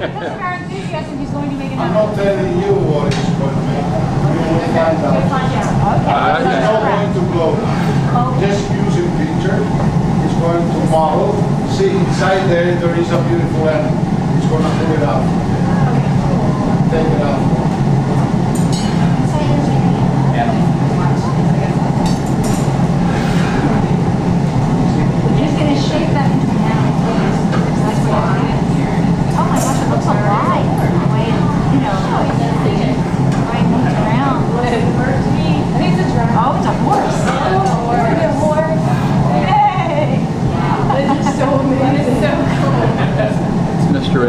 our enthusiasm, he's going to make it I'm not telling you what it's going to make. You will find out. find out. Okay. It's not going to blow. Just using picture. It's going to model. See inside there, there is a beautiful animal. It's going to pull it out. Take it out. We're just gonna shape that into an animal. That's what you're doing. Oh my gosh, it looks alive. The way, you know, the way it moves around. I think it's a giraffe. Oh, it's a horse. Maybe a horse. Yay! This is so amazing. so cool. It's Mr. Ed. Beautiful. It's so cool. I don't believe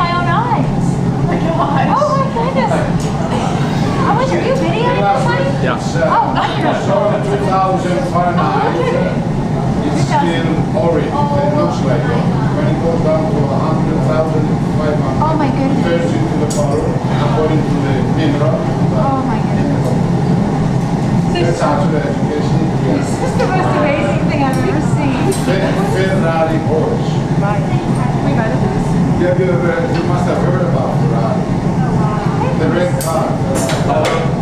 my own eyes. Oh my gosh. Oh my goodness. I was you videoing this honey? Yeah. It's, uh, Oh, wonderful. So 2000 It's still orange. It looks like it. When it goes down to 100,000, 500. Oh my It goodness. turns into the color according to the mineral. Oh my goodness. That's actually education. This is the most amazing thing I've ever seen. Fe- Ferrari horse. We might have this. Yeah, you, uh, you must have heard about Ferrari. The red car.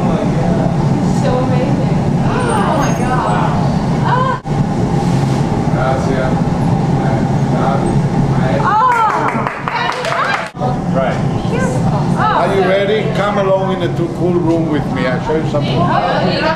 So amazing. Oh my god. Grazie. Oh! Right. Are you ready? Come along in the cool room with me. I'll show you something.